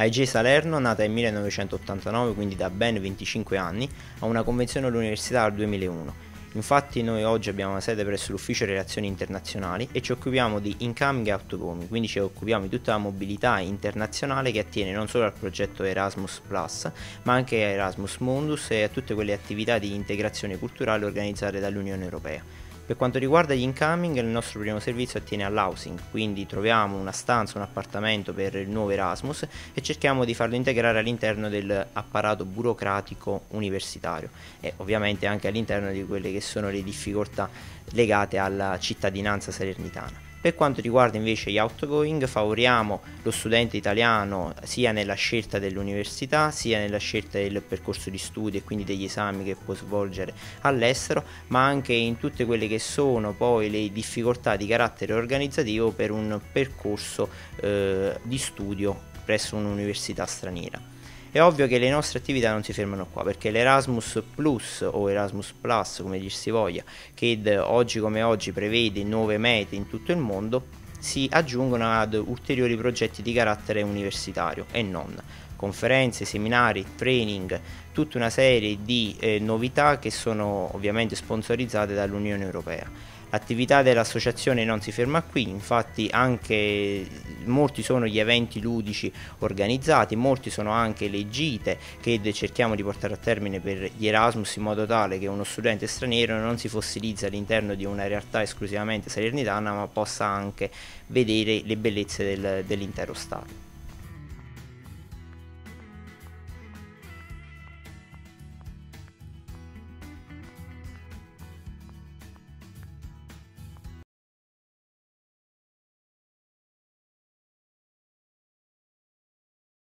AEG Salerno, nata nel 1989, quindi da ben 25 anni, ha una convenzione all'università dal 2001. Infatti noi oggi abbiamo una sede presso l'Ufficio Relazioni Internazionali e ci occupiamo di incoming e outgoing, quindi ci occupiamo di tutta la mobilità internazionale che attiene non solo al progetto Erasmus Plus, ma anche a Erasmus Mundus e a tutte quelle attività di integrazione culturale organizzate dall'Unione Europea. Per quanto riguarda gli incoming, il nostro primo servizio attiene all'housing, quindi troviamo una stanza, un appartamento per il nuovo Erasmus e cerchiamo di farlo integrare all'interno dell'apparato burocratico universitario e ovviamente anche all'interno di quelle che sono le difficoltà legate alla cittadinanza salernitana. Per quanto riguarda invece gli outgoing, favoriamo lo studente italiano sia nella scelta dell'università, sia nella scelta del percorso di studio e quindi degli esami che può svolgere all'estero, ma anche in tutte quelle che sono poi le difficoltà di carattere organizzativo per un percorso eh, di studio presso un'università straniera. È ovvio che le nostre attività non si fermano qua perché l'Erasmus Plus o Erasmus Plus, come dir si voglia, che oggi come oggi prevede nuove mete in tutto il mondo, si aggiungono ad ulteriori progetti di carattere universitario e non conferenze, seminari, training, tutta una serie di eh, novità che sono ovviamente sponsorizzate dall'Unione Europea. L'attività dell'associazione non si ferma qui, infatti anche molti sono gli eventi ludici organizzati, molti sono anche le gite che cerchiamo di portare a termine per gli Erasmus in modo tale che uno studente straniero non si fossilizzi all'interno di una realtà esclusivamente salernitana ma possa anche vedere le bellezze del, dell'intero Stato.